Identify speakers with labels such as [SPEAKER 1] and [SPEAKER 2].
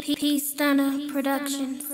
[SPEAKER 1] P. Stunner Productions.